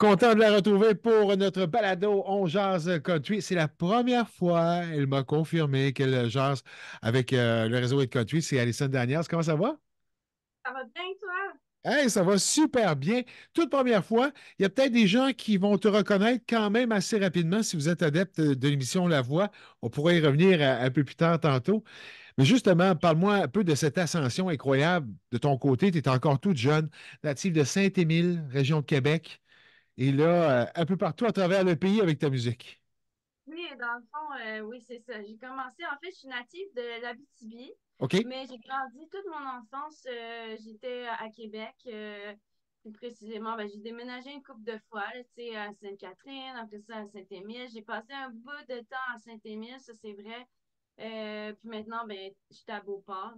Content de la retrouver pour notre balado On Jazz Country. C'est la première fois, elle m'a confirmé qu'elle jase avec euh, le réseau de Country. C'est Alison Daniels. Comment ça va? Ça va bien, toi? Hey, ça va super bien. Toute première fois, il y a peut-être des gens qui vont te reconnaître quand même assez rapidement si vous êtes adepte de l'émission La Voix. On pourrait y revenir un, un peu plus tard tantôt. Mais justement, parle-moi un peu de cette ascension incroyable de ton côté. Tu es encore toute jeune, native de Saint-Émile, région de Québec et là, euh, un peu partout à travers le pays avec ta musique. Oui, dans le fond, euh, oui, c'est ça. J'ai commencé, en fait, je suis native de l'Abitibi. OK. Mais j'ai grandi toute mon enfance, euh, j'étais à Québec. plus précisément, ben, j'ai déménagé une couple de fois, tu sais, à Sainte-Catherine, après ça à Saint-Émile. J'ai passé un bout de temps à Saint-Émile, ça c'est vrai. puis maintenant, ben, je suis à Beauport.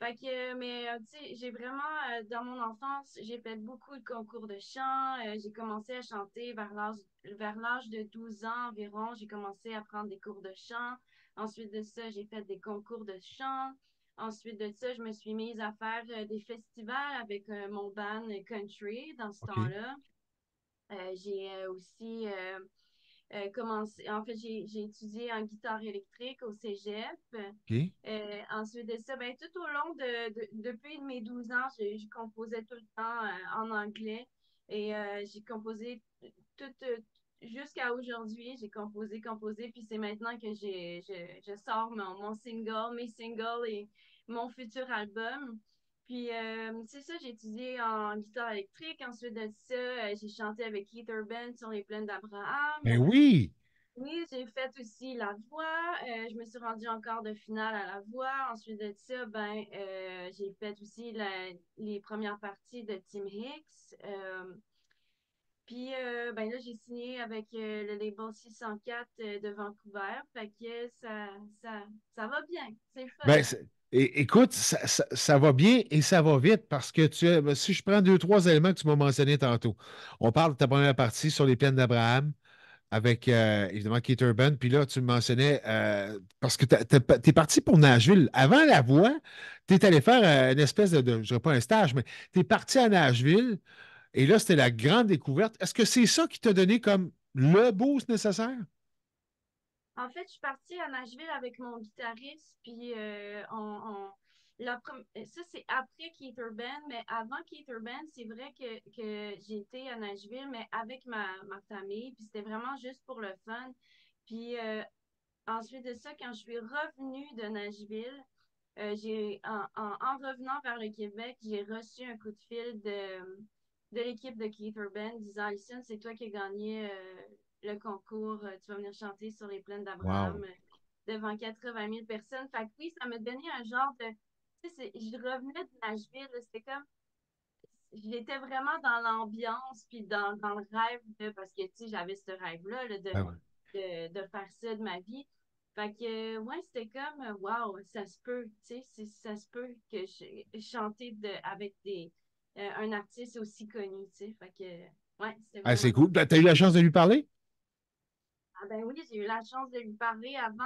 Fait que, mais euh, tu sais, j'ai vraiment, euh, dans mon enfance, j'ai fait beaucoup de concours de chant. Euh, j'ai commencé à chanter vers l'âge, vers l'âge de 12 ans environ. J'ai commencé à prendre des cours de chant. Ensuite de ça, j'ai fait des concours de chant. Ensuite de ça, je me suis mise à faire des festivals avec mon band country dans ce temps-là. j'ai aussi euh, commencé, en fait, j'ai étudié en guitare électrique au cégep. Euh, ensuite de ça, ben, tout au long de, depuis mes 12 ans, je, composais tout le temps euh, en anglais et j'ai composé tout, jusqu'à aujourd'hui. J'ai composé, composé, puis c'est maintenant que je, je, sors mon, mon, single, mes singles et mon futur album. Puis, c'est ça, j'ai étudié en guitare électrique. Ensuite de ça, euh, j'ai chanté avec Keith Urban sur les plaines d'Abraham. Ben oui! Oui, j'ai fait aussi la voix. Euh, je me suis rendue encore de finale à la voix. Ensuite de ça, ben, euh, j'ai fait aussi les premières parties de Tim Hicks. puis, ben là, j'ai signé avec le label 604 de Vancouver. Fait que ça, ça, ça va bien. C'est fun. Ben, écoute, ça, va bien et ça va vite parce que tu si je prends deux, trois éléments que tu m'as mentionnés tantôt, on parle de ta première partie sur les plaines d'Abraham avec euh, évidemment Keith Urban, puis là, tu me mentionnais euh, parce que tu es, parti pour Nashville. Avant la voix, tu es allé faire euh, une espèce de, je ne dirais pas un stage, mais tu es parti à Nashville et là, c'était la grande découverte. Est-ce que c'est ça qui t'a donné comme le boost nécessaire? En fait, je suis partie à Nashville avec mon guitariste, puis euh, on, ça, c'est après Keith Urban, mais avant Keith Urban, c'est vrai que, que j'étais à Nashville, mais avec ma, famille, puis c'était vraiment juste pour le fun. Puis euh, ensuite de ça, quand je suis revenue de Nashville, euh, j'ai en, en, revenant vers le Québec, j'ai reçu un coup de fil de, de l'équipe de Keith Urban disant Alison, c'est toi qui as gagné le concours, euh, tu vas venir chanter sur les plaines d'Abraham euh, devant 80 000 personnes. Fait que oui, ça m'a donné un genre de. Tu sais, je revenais de Nashville, c'était comme. J'étais vraiment dans l'ambiance, puis dans, dans, le rêve de. Parce que, tu sais, j'avais ce rêve-là de, ben de, de, faire ça de ma vie. Fait que, ouais, c'était comme, waouh, ça se peut, tu sais, ça se peut que je chantais de, avec des, euh, un artiste aussi connu, tu sais. Fait que, ouais, c'était ah, C'est cool. T'as eu la chance de lui parler? Ah ben oui, j'ai eu la chance de lui parler avant,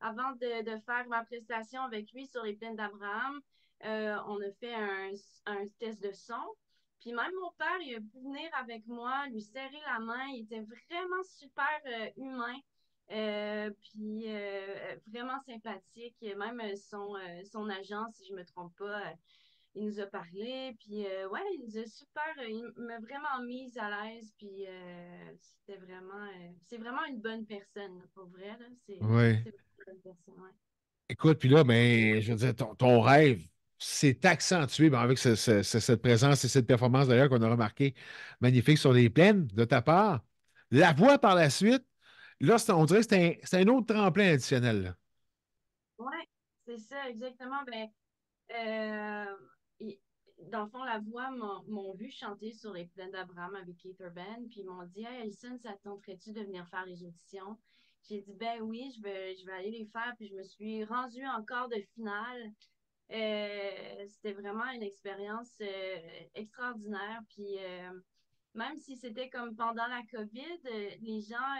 avant de, faire ma prestation avec lui sur les plaines d'Abraham. Euh, on a fait un, un, test de son. Puis même mon père, il a pu venir avec moi, lui serrer la main. Il était vraiment super euh, humain. Euh, puis vraiment sympathique. Même son, son agent, si je ne me trompe pas, il nous a parlé, puis euh, ouais, il nous a super, euh, il m'a vraiment mise à l'aise, puis euh, c'était vraiment, c'est vraiment une bonne personne, pour vrai, là. C'est une bonne personne, ouais. Écoute, puis là, ben, je veux dire, ton, rêve s'est accentué ben, avec cette présence et cette performance d'ailleurs qu'on a remarqué magnifique sur les plaines de ta part. La voix par la suite, là, on dirait que c'est un, un, autre tremplin additionnel. Oui, c'est ça, exactement. Ben, euh, dans le fond, la voix m'ont vu chanter sur les plaines d'Abraham avec Keith Urban, puis ils m'ont dit Hey, Alison, ça tenterait-tu de venir faire les auditions J'ai dit Ben oui, je vais, je vais aller les faire, puis je me suis rendue encore de finale. Euh, c'était vraiment une expérience euh, extraordinaire, puis. Euh, même si c'était comme pendant la COVID, les gens,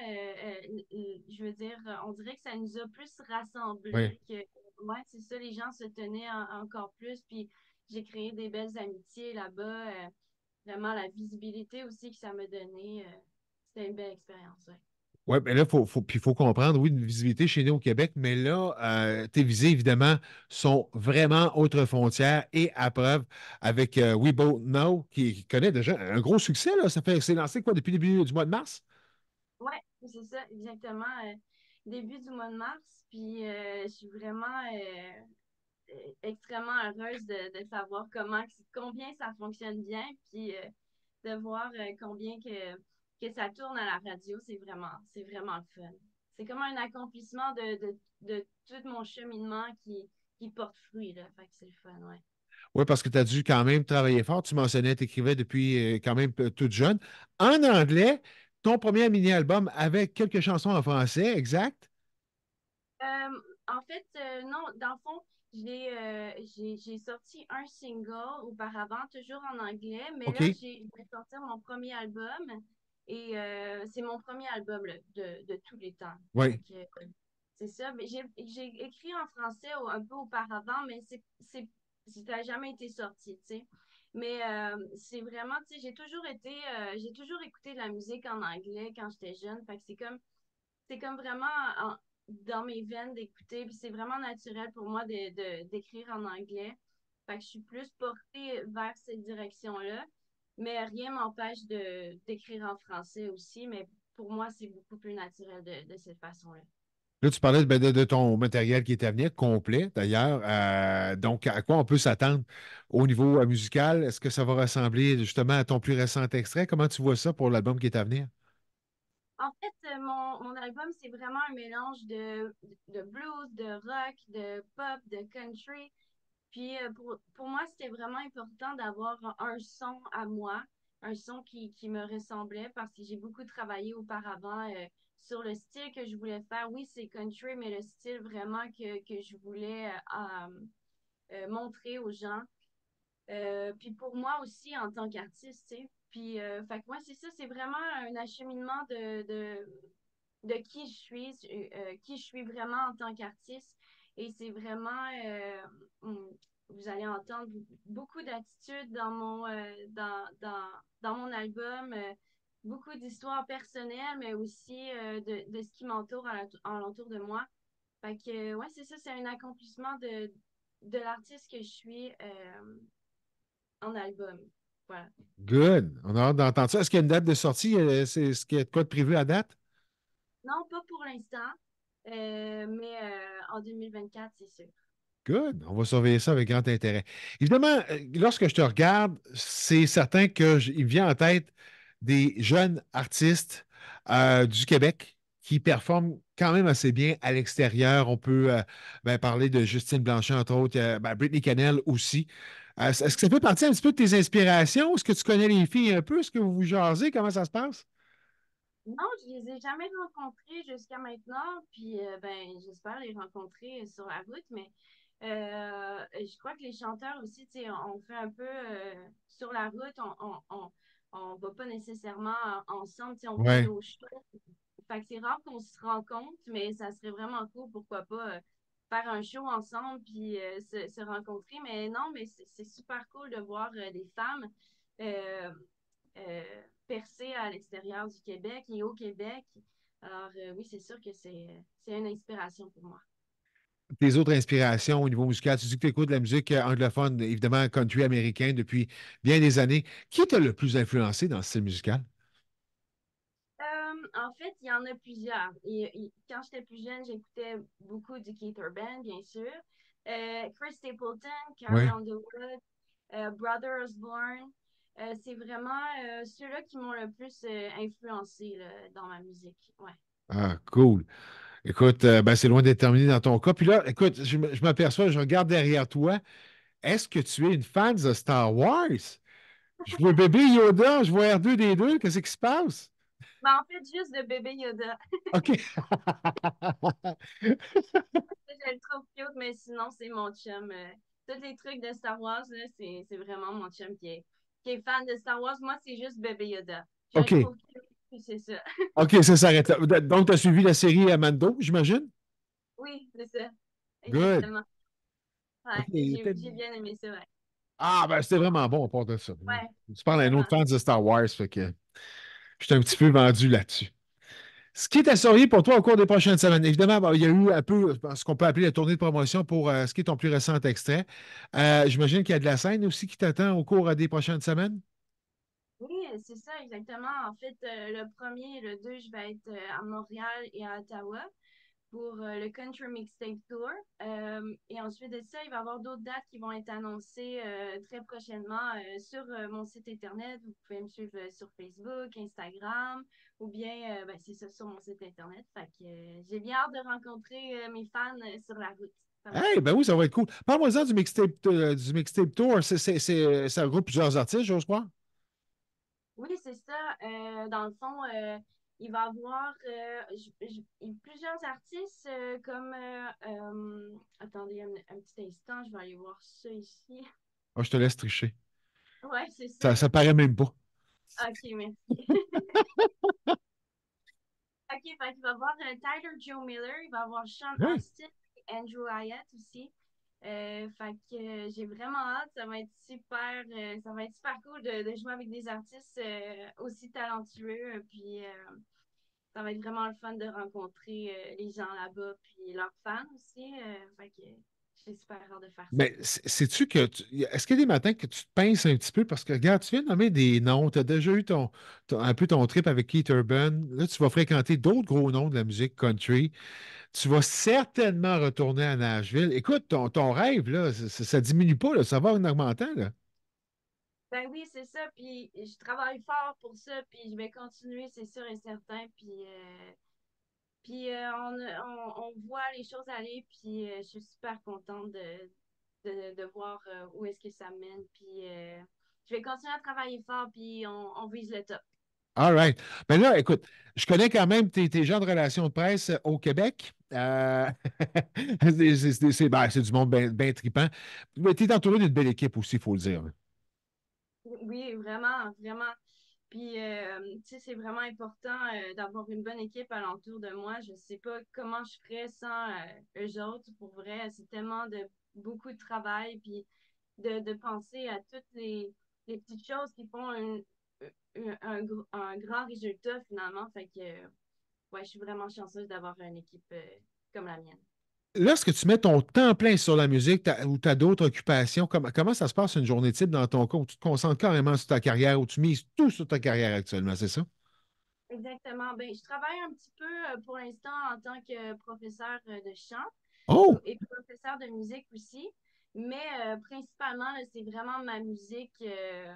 je veux dire, on dirait que ça nous a plus rassemblés. Oui. ouais, c'est ça, les gens se tenaient encore plus. Puis j'ai créé des belles amitiés là-bas. Euh, vraiment la visibilité aussi que ça m'a donné, euh, c'était une belle expérience. Ouais. Oui, mais là, il faut, faut, comprendre, oui, une visibilité chez nous au Québec, mais là, euh, tes visées, évidemment, sont vraiment autre frontière et à preuve avec euh, We Both Know, qui, qui connaît déjà un gros succès. Là. Ça fait, c'est lancé quoi depuis le début du mois de mars? Oui, c'est ça, exactement. euh, début du mois de mars. Puis je suis vraiment extrêmement heureuse de, de savoir comment, combien ça fonctionne bien. Puis euh, de voir euh, combien que, que ça tourne à la radio, c'est vraiment, c'est vraiment le fun. C'est comme un accomplissement de, de, de tout mon cheminement qui, qui porte fruit, là. Fait que c'est le fun, ouais. Oui, parce que tu as dû quand même travailler fort. Tu mentionnais, tu écrivais depuis euh, quand même toute jeune. En anglais, ton premier mini-album avec quelques chansons en français, exact? Euh, en fait, euh, non, dans le fond, j'ai euh, j'ai, sorti un single auparavant, toujours en anglais, mais là, j'ai, sortir mon premier album et euh, c'est mon premier album là, de, de tous les temps. Oui. c'est ça. J'ai, écrit en français un peu auparavant, mais c'est, c'est, ça n'a jamais été sorti, tu sais. Mais euh, c'est vraiment, tu sais, j'ai toujours été, euh, j'ai toujours écouté de la musique en anglais quand j'étais jeune. Fait que c'est comme c'est comme vraiment en- dans mes veines d'écouter, puis c'est vraiment naturel pour moi de, d'écrire en anglais. Fait que je suis plus portée vers cette direction-là, mais rien m'empêche de d'écrire en français aussi, mais pour moi, c'est beaucoup plus naturel de, de cette façon-là. Là, tu parlais ben, de, de ton matériel qui est à venir, complet d'ailleurs. Euh, donc, à quoi on peut s'attendre au niveau euh, musical? Est-ce que ça va ressembler justement à ton plus récent extrait? Comment tu vois ça pour l'album qui est à venir? En fait, euh, mon, mon album, c'est vraiment un mélange de, de blues, de rock, de pop, de country. Puis euh, pour, pour moi, c'était vraiment important d'avoir un son à moi, un son qui, qui me ressemblait parce que j'ai beaucoup travaillé auparavant euh, sur le style que je voulais faire. Oui, c'est country, mais le style vraiment que, que je voulais montrer aux gens. Puis pour moi aussi, en tant qu'artiste, tu sais. Puis, euh, fait que moi, c'est ça, c'est vraiment un acheminement de, de, de qui je suis, euh, qui je suis vraiment en tant qu'artiste. Et c'est vraiment, euh, hum, vous allez entendre beaucoup d'attitudes dans mon, euh, dans, dans, dans mon album, euh, beaucoup d'histoires personnelles, mais aussi euh, de, de ce qui m'entoure à alentour de moi. Fait que, ouais, c'est ça, c'est un accomplissement de, de l'artiste que je suis euh, en album. Voilà. Good. On a hâte d'entendre ça. Est-ce qu'il y a une date de sortie? Euh, C'est, est-ce qu'il y a de quoi de prévu à date? Non, pas pour l'instant, euh, mais euh, en 2024, c'est sûr. Good. On va surveiller ça avec grand intérêt. Évidemment, lorsque je te regarde, c'est certain qu'il me vient en tête des jeunes artistes euh, du Québec qui performent quand même assez bien à l'extérieur. On peut ben, parler de Justine Blanchet, entre autres, ben, Brittany Cannell aussi. Euh, est-ce que ça fait partie un petit peu de tes inspirations? Est-ce que tu connais les filles un peu? Est-ce que vous vous jasez? Comment ça se passe? Non, je les ai jamais rencontrés jusqu'à maintenant, puis euh, ben j'espère les rencontrer sur la route, mais euh, je crois que les chanteurs aussi, tu sais, on fait un peu euh, sur la route, on, on, on, on va pas nécessairement ensemble, on fait nos shows. Fait que c'est rare qu'on se rencontre, mais ça serait vraiment cool, pourquoi pas, faire un show ensemble puis euh, se, rencontrer. Mais non, mais c'est super cool de voir euh, des femmes euh, euh, percer à l'extérieur du Québec et au Québec. Alors oui, c'est sûr que c'est une inspiration pour moi. Tes autres inspirations au niveau musical, tu dis que tu écoutes de la musique anglophone, évidemment country américain depuis bien des années. Qui t'a le plus influencé dans ce style musical? En fait, il y en a plusieurs. Et, et quand j'étais plus jeune, j'écoutais beaucoup du Keith Urban, bien sûr. Euh, Chris Stapleton, Carrie Oui. Underwood, euh, Brother Osborne. Euh, c'est vraiment euh, ceux-là qui m'ont le plus influencé là, dans ma musique. Ouais. Ah, cool. Écoute, ben, c'est loin d'être terminé dans ton cas. Puis là, écoute, je, je m'aperçois, je regarde derrière toi. Est-ce que tu es une fan de Star Wars? Je vois bébé Yoda, je vois R2D2, qu'est-ce qui se passe? Mais en fait, juste de bébé Yoda. OK. Je le trouve cute, mais sinon, c'est mon chum. Euh, tous les trucs de Star Wars, c'est, vraiment mon chum qui est, qui est fan de Star Wars. Moi, c'est juste bébé Yoda. Je le OK. trouve cute, puis c'est ça. OK, ça s'arrête là. Donc, tu as suivi la série Amando, j'imagine? Oui, c'est ça. Good. Exactement. Ouais, j'ai, bien aimé ça, ouais. Ah, ben, c'était vraiment bon, à part de ça. Ouais, Tu parles à un autre fan de Star Wars, fait que j'étais un petit peu vendu là-dessus. Ce qui est à surveiller pour toi au cours des prochaines semaines, évidemment, il y a eu un peu ce qu'on peut appeler la tournée de promotion pour euh, ce qui est ton plus récent extrait. Euh, j'imagine qu'il y a de la scène aussi qui t'attend au cours euh, des prochaines semaines? Oui, c'est ça, exactement. En fait, euh, le premier et le deux, je vais être euh, à Montréal et à Ottawa pour euh, le Country Mixtape Tour. Euh, et ensuite de ça, il va y avoir d'autres dates qui vont être annoncées euh, très prochainement sur mon site Internet. Vous pouvez me suivre sur Facebook, Instagram, ou bien, ben, c'est ça, sur mon site Internet. Fait que j'ai bien hâte de rencontrer mes fans sur la route. Cool. ben oui, ça va être cool. Parle-moi-en du mixtape, euh, du mixtape tour. C'est- ça regroupe plusieurs artistes, j'ose croire? Oui, c'est ça. Euh, dans le fond, euh, il va y avoir euh, plusieurs artistes euh, comme... euh, attendez un, un petit instant, je vais aller voir ça ici. Ah, je te laisse tricher. Ouais, c'est ça. Ça, ça paraît même pas. Ok, merci. Ok, qu'il va avoir Tyler Joe Miller, il va avoir Sean Hein? Austin et Andrew Hyatt aussi. Euh, fait que euh, j'ai vraiment hâte, ça va être super, euh, ça va être super cool de, de jouer avec des artistes aussi talentueux. Puis ça va être vraiment le fun de rencontrer les gens là-bas, puis leurs fans aussi. fait que j'ai super hâte de faire ça. Mais c'est- sais-tu que. tu- Est-ce qu'il y a des matins que tu te pinces un petit peu? Parce que, regarde, tu viens de nommer des noms. Tu as déjà eu ton, ton- un peu ton trip avec Keith Urban. Là, tu vas fréquenter d'autres gros noms de la musique country. Tu vas certainement retourner à Nashville. Écoute, ton, ton rêve, là, ça, ça diminue pas, là, ça va en augmentant, là. Ben oui, c'est ça, puis je travaille fort pour ça, puis je vais continuer, c'est sûr et certain, puis euh, Puis euh, on, on, on voit les choses aller, puis euh, je suis super contente de, de, de voir euh, où est-ce que ça mène. Puis je vais continuer à travailler fort, puis on, on vise le top. All right. Mais là, écoute, je connais quand même tes, tes gens de relations de presse au Québec. C'est ben, c'est du monde bien bien trippant. Mais tu es entouré d'une belle équipe aussi, il faut le dire. Oui, vraiment, vraiment. Puis, euh, tu sais, c'est vraiment important euh, d'avoir une bonne équipe alentour de moi. Je sais pas comment je ferais sans euh, eux autres. Pour vrai, c'est tellement de beaucoup de travail, puis de, de penser à toutes les, les petites choses qui font un, un, un gr- un grand résultat finalement. Fait que, ouais, je suis vraiment chanceuse d'avoir une équipe comme la mienne. Lorsque tu mets ton temps plein sur la musique ou tu as d'autres occupations, comment, comment ça se passe une journée type dans ton cas où tu te concentres carrément sur ta carrière, où tu mises tout sur ta carrière actuellement, c'est ça? Exactement. Ben, je travaille un petit peu euh, pour l'instant en tant que professeur euh, de chant. Oh! et professeur de musique aussi. Mais euh, principalement, c'est vraiment ma musique euh,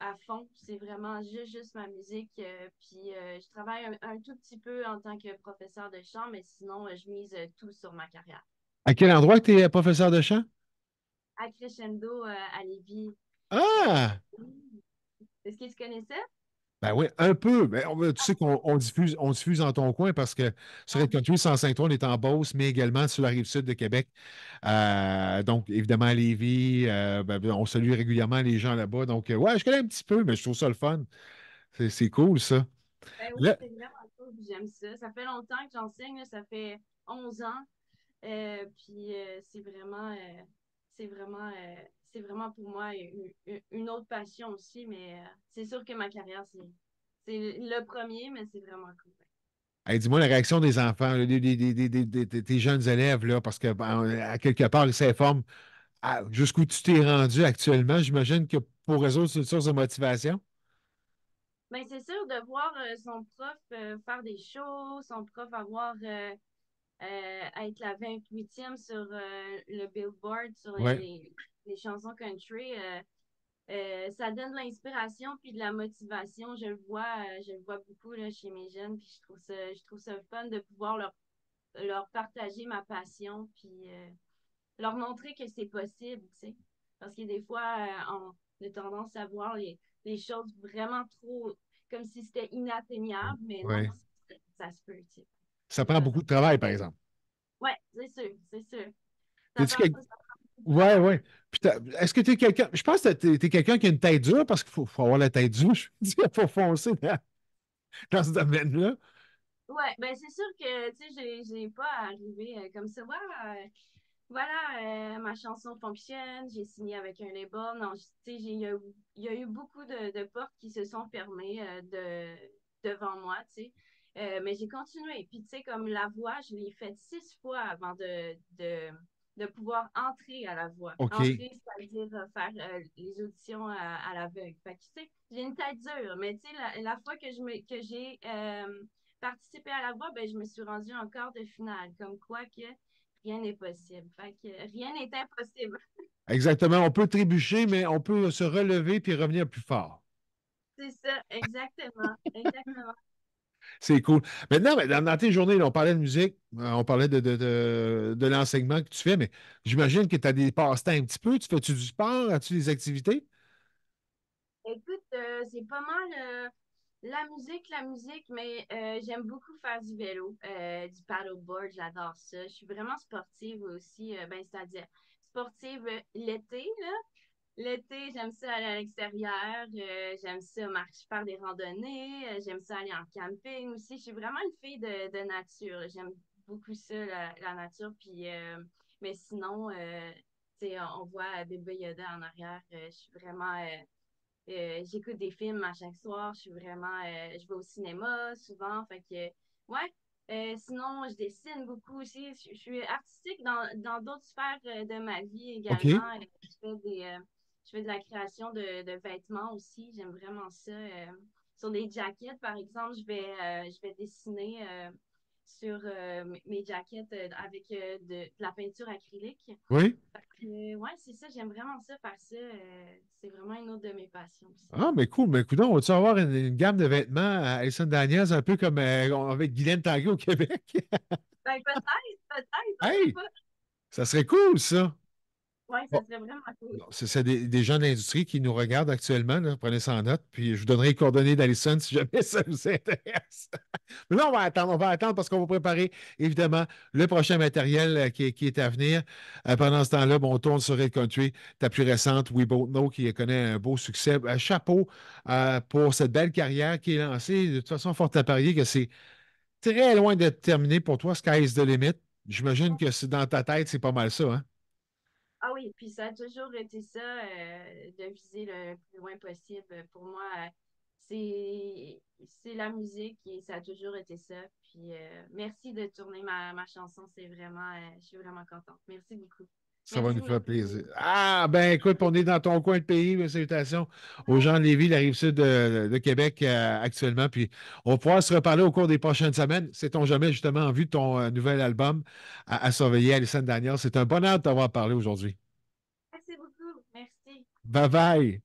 à fond. C'est vraiment juste, juste ma musique. euh, puis euh, je travaille un, un tout petit peu en tant que professeur de chant, mais sinon, euh, je mise tout sur ma carrière. À quel endroit tu es professeur de chant? À Crescendo, à Lévis. Ah! Est-ce que tu connaissais? Ben oui, un peu. Ben, tu sais qu'on on diffuse, on diffuse dans ton coin parce que sur Red Country 105.3, on est en Beauce, mais également sur la rive sud de Québec. Euh, donc, évidemment, à Lévis, euh, ben, on salue régulièrement les gens là-bas. Donc, euh, ouais, je connais un petit peu, mais je trouve ça le fun. C'est cool, ça. Ben oui, c'est vraiment cool. J'aime ça. Ça fait longtemps que j'enseigne. Ça fait 11 ans. Puis c'est vraiment, c'est vraiment, c'est vraiment pour moi une, autre passion aussi. Mais euh, c'est sûr que ma carrière, c'est, c'est le premier, mais c'est vraiment cool. hey, dis-moi la réaction des enfants, des, des- des- des- jeunes élèves, là, parce que ben, à quelque part, ils s'informent jusqu'où tu t'es rendu actuellement. J'imagine que pour eux autres, c'est une source de motivation. Ben, c'est sûr de voir euh, son prof euh, faire des shows, son prof avoir être la 28e sur euh, le Billboard, sur les, Ouais. les, les chansons country. euh, Euh, ça donne de l'inspiration puis de la motivation. Je le vois, euh, je le vois beaucoup là, chez mes jeunes, puis je trouve ça, je trouve ça fun de pouvoir leur, leur partager ma passion, puis euh, leur montrer que c'est possible, tu sais. Parce que des fois, euh, on a tendance à voir les, les choses vraiment trop comme si c'était inatteignable, mais non, ça, ça se peut, tu sais. Ça prend beaucoup de travail, par exemple. Ouais, c'est sûr, c'est sûr. Ça prend, ça Ouais, ouais. Est-ce que tu es quelqu'un. Je pense que tu es, quelqu'un qui a une tête dure parce qu'il faut, faut avoir la tête dure, je veux dire, pour foncer dans, dans ce domaine-là. Ouais, ben c'est sûr que, tu sais, j'ai, pas arrivé euh, comme ça. Ouais, euh, voilà, euh, ma chanson fonctionne, j'ai signé avec un label. Non, tu sais, il y a, il y a eu beaucoup de, de portes qui se sont fermées euh, de, devant moi, tu sais. Euh, mais j'ai continué. Puis, tu sais, comme la voix, je l'ai faite six fois avant de, de, de pouvoir entrer à la voix. Entrer, c'est-à-dire euh, faire euh, les auditions à, à l'aveugle. Fait que, tu sais, j'ai une tête dure, mais tu sais, la, la fois que je me, que j'ai euh, participé à la voix, ben, je me suis rendue en quart de finale. Comme quoi que rien n'est possible. Fait que rien n'est impossible. Exactement. On peut trébucher, mais on peut se relever puis revenir plus fort. C'est ça, exactement. Exactement. C'est cool. Maintenant, ben, dans, tes journées, on parlait de musique, euh, on parlait de, l'enseignement que tu fais, mais j'imagine que tu as des passe-temps un petit peu. Tu fais-tu du sport? As-tu des activités? Écoute, euh, c'est pas mal euh, la musique, la musique, mais j'aime beaucoup faire du vélo, du paddleboard, j'adore ça. Je suis vraiment sportive aussi, ben, c'est-à-dire sportive l'été, là. L'été, j'aime ça aller à l'extérieur, euh, j'aime ça marcher, faire des randonnées, euh, j'aime ça aller en camping aussi. Je suis vraiment une fille de, de nature. J'aime beaucoup ça, la, la nature. Puis, euh, mais sinon, euh, tu sais, on voit Bébé Yoda en arrière. je suis vraiment, j'écoute des films à chaque soir. Je suis vraiment, je vais au cinéma souvent. Fait que, ouais. Euh, sinon, je dessine beaucoup aussi. Je, je suis artistique dans, dans d'autres sphères de ma vie également. Je fais des, je fais de la création de, de vêtements aussi. J'aime vraiment ça. euh. sur des jackets, par exemple, je vais, euh, je vais dessiner euh, sur mes euh, avec de, de la peinture acrylique. Oui? Ouais, c'est ça. J'aime vraiment ça faire ça. c'est vraiment une autre de mes passions aussi. Ah, mais cool. Mais écoute, on va-tu avoir une, une gamme de vêtements à Alison Daniels, un peu comme avec Guylaine Tanguay au Québec? Ben, peut-être, peut-être, Hey, ça serait cool, ça. Ouais, ça serait vraiment cool. c'est des, des gens de l'industrie qui nous regardent actuellement. là. Prenez ça en note. Puis je vous donnerai les coordonnées d'Alison si jamais ça vous intéresse. Mais là, on va attendre. On va attendre parce qu'on va préparer, évidemment, le prochain matériel euh, qui, est- qui est à venir. Euh, pendant ce temps-là, bon, on tourne sur Red Country, ta plus récente, We Both Know, qui connaît un beau succès. Euh, chapeau euh, pour cette belle carrière qui est lancée. De toute façon, fort à parier que c'est très loin d'être terminé pour toi. Sky is the limit. J'imagine que c'est dans ta tête, c'est pas mal ça, hein? Ah oui, puis ça a toujours été ça, euh, de viser le plus loin possible. Pour moi, c'est la musique et ça a toujours été ça. Puis euh, merci de tourner ma, ma chanson, c'est vraiment, euh, je suis vraiment contente. Merci beaucoup. Ça va nous faire plaisir. Ah, ben écoute, on est dans ton coin de pays. mais Salutations aux gens de Lévis, la rive sud de, de Québec euh, actuellement. Puis on va pouvoir se reparler au cours des prochaines semaines. Sait-on jamais, justement, en vue de ton euh, nouvel album à, à surveiller, Alison Daniel? C'est un bonheur de t'avoir parlé aujourd'hui. Merci beaucoup. Merci. Bye bye.